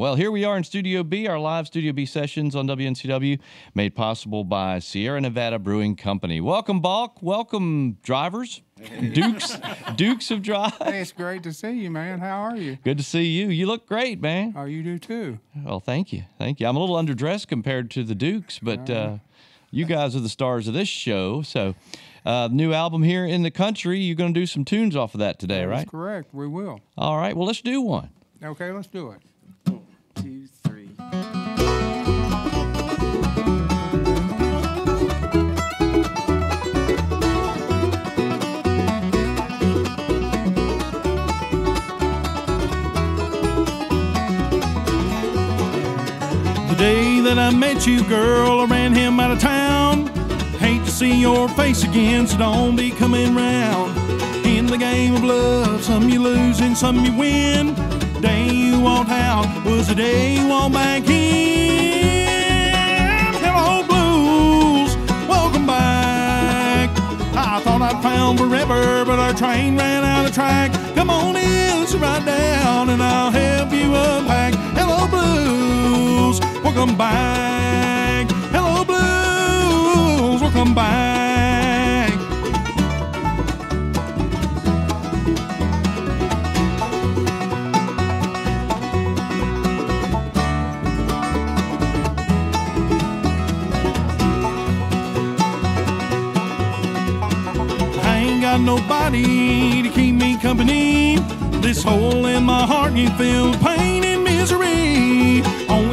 Well, here we are in Studio B, our live Studio B sessions on WNCW, made possible by Sierra Nevada Brewing Company. Welcome, Balk. Welcome, drivers. Dukes, Dukes of Drive. Hey, it's great to see you, man. How are you? Good to see you. You look great, man. Oh, you do too. Well, thank you, thank you. I'm a little underdressed compared to the Dukes, but uh, you guys are the stars of this show. So, uh, new album here in the country. You're going to do some tunes off of that today, right? Correct. We will. All right. Well, let's do one. Okay, let's do it. That I met you, girl, I ran him out of town. Hate to see your face again, so don't be coming round. In the game of love, some you lose and some you win. Day you walked out was the day you walked back in. Hello, blues, welcome back. I thought I'd found forever, but our train ran out of track. Come on in, sit right down, and I'll help you unpack. Welcome back. Hello, blues, welcome back. I ain't got nobody to keep me company. This hole in my heart you feel pain.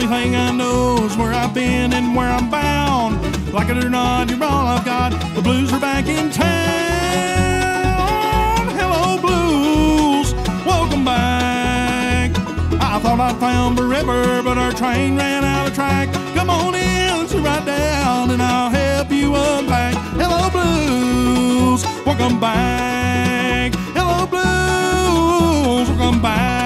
Only thing I know is where I've been and where I'm bound. Like it or not, you're all I've got. The blues are back in town. Hello, blues. Welcome back. I thought I'd found forever, but our train ran out of track. Come on in, sit right down, and I'll help you unpack. Hello, blues, welcome back. Hello, blues, welcome back.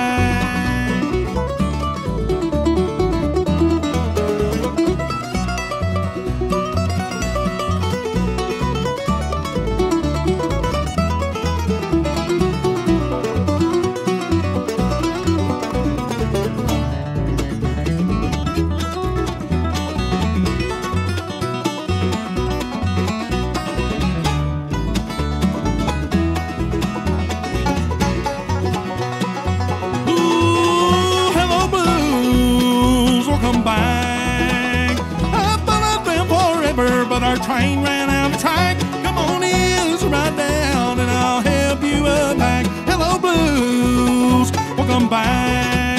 Forever, but our train ran out of track. Come on in, right down, and I'll help you unpack. Hello, blues, welcome back.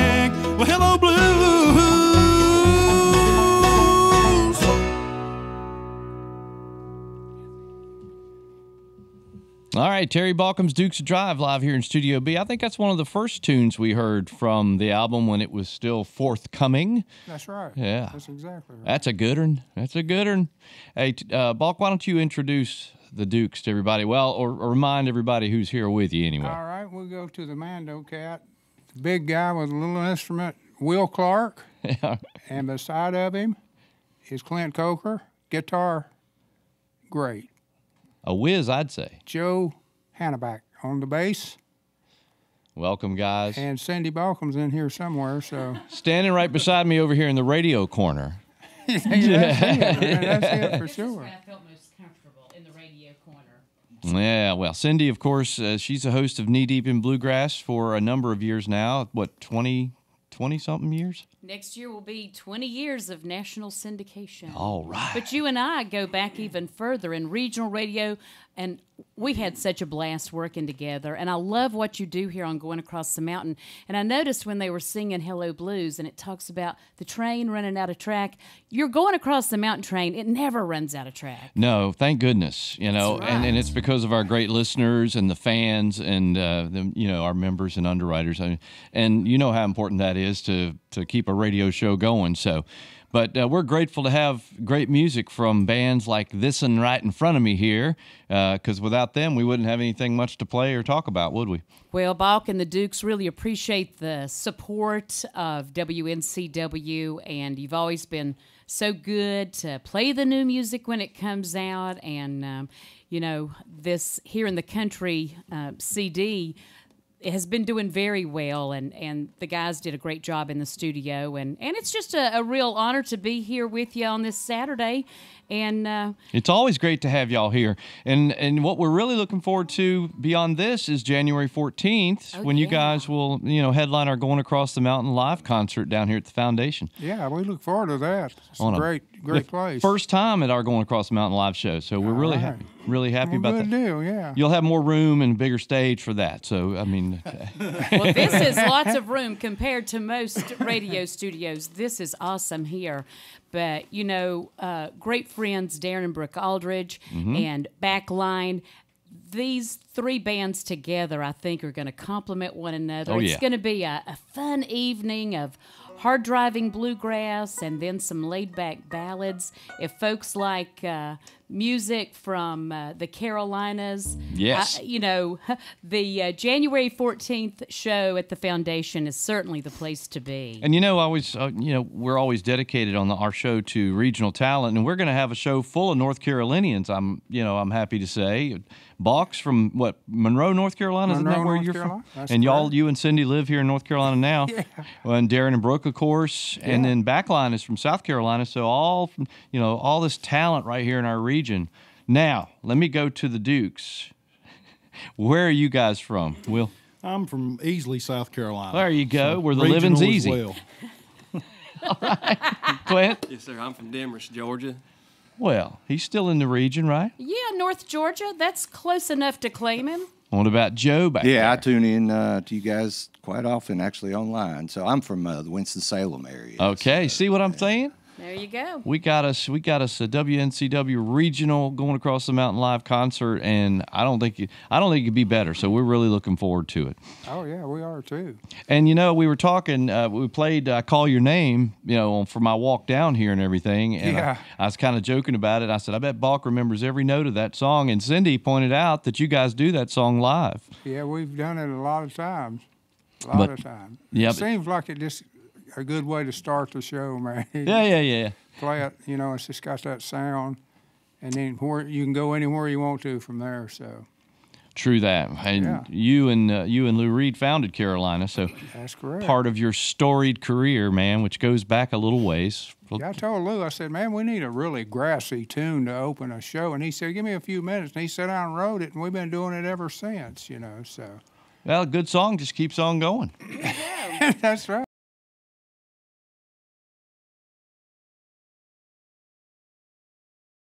All right, Terry Baucom's Dukes of Drive live here in Studio B. I think that's one of the first tunes we heard from the album when it was still forthcoming. That's right. Yeah. That's exactly right. That's a good one. That's a good one. Hey, uh, Balk, why don't you introduce the Dukes to everybody? Well, or, or remind everybody who's here with you anyway. All right, we'll go to the Mando Cat. The big guy with a little instrument, Will Clark, and beside of him is Clint Coker, guitar, great. A whiz, I'd say. Joe Hannabach on the bass, Welcome, guys. and Cindy Baucom's in here somewhere. So Standing right beside me over here in the radio corner. that's it, man. That's it for sure. I felt most comfortable in the radio corner. Yeah, well, Cindy, of course, uh, she's a host of Knee Deep in Bluegrass for a number of years now. What, 20, 20 something years? Next year will be 20 years of national syndication. All right. But you and I go back even further in regional radio, and we had such a blast working together. And I love what you do here on Going Across the Mountain. And I noticed when they were singing Hello Blues, and it talks about the train running out of track. You're going across the mountain train, it never runs out of track. No, thank goodness. You know, That's and, and it's because of our great listeners and the fans and uh, the, you know our members and underwriters, I- and you know how important that is to to keep a radio show going. So, but uh, we're grateful to have great music from bands like this one right in front of me here, because without them, we wouldn't have anything much to play or talk about, would we? Well, Balk and the Dukes really appreciate the support of WNCW, and you've always been so good to play the new music when it comes out. And, um, you know, this here in the country uh, CD, has been doing very well, and, and the guys did a great job in the studio, and, and it's just a, a real honor to be here with you on this Saturday, and uh, It's always great to have y'all here. And and what we're really looking forward to beyond this is January 14th Oh, when you guys will, you know, headline our Going Across the Mountain live concert down here at the foundation. Yeah, we look forward to that. It's On a a- great, great the place. First time at our Going Across the Mountain live show. So we're really right. happy really happy well, about good that. deal, yeah. You'll have more room and bigger stage for that. So I mean, well, this is lots of room compared to most radio studios. This is awesome here. But, you know, uh, great friends, Darren and Brooke Aldridge Mm-hmm. and Backline. These three bands together, I think, are going to complement one another. Oh, yeah. it's going to be a, a fun evening of hard driving bluegrass and then some laid back ballads. If folks like uh, music from uh, the Carolinas, Yes. uh, you know, the uh, January 14th show at the foundation is certainly the place to be. And you know, I always, uh, you know, we're always dedicated on the, our show to regional talent, and we're going to have a show full of North Carolinians. I'm, you know, I'm happy to say, Box from what Monroe, North Carolina, isn't that where North you're Carolina. from? That's and y'all, you and Cindy live here in North Carolina now. yeah. And Darren and Brooke, of course, and then Backline is from South Carolina. So all, from, you know, all this talent right here in our region. Now, let me go to the Dukes. Where are you guys from, Will? I'm from Easley, South Carolina. There you go, So where the living's easy. well. All right. Clint? Yes, sir. I'm from Demorest, Georgia. Well, he's still in the region, right? yeah, North Georgia, that's close enough to claim him. What about Joe back Yeah, I tune in uh, to you guys quite often, actually online. So I'm from uh, the Winston Salem area. Okay, see what I'm saying? There you go. We got us, we got us a WNCW regional going across the mountain live concert, and I don't think it, I don't think it could be better. So we're really looking forward to it. Oh, yeah, we are too. And you know, we were talking, uh, we played uh, "Call Your Name," you know, for my walk down here and everything. And Yeah. I, I was kind of joking about it. I said, I bet Balk remembers every note of that song. And Cindy pointed out that you guys do that song live. Yeah, we've done it a lot of times. A lot But- of times. yeah, It but- seems like it just a good way to start the show, man. Yeah, yeah, yeah. Play it, you know, it's just got that sound. And then where you can go anywhere you want to from there. So True that. And Yeah. you and uh, you and Lou Reid founded Carolina, so that's correct. part of your storied career, man, which goes back a little ways. Yeah, I told Lou, I said, man, we need a really grassy tune to open a show. And he said, give me a few minutes. And he sat down and wrote it, and we've been doing it ever since, you know. So Well, a good song just keeps on going. that's right.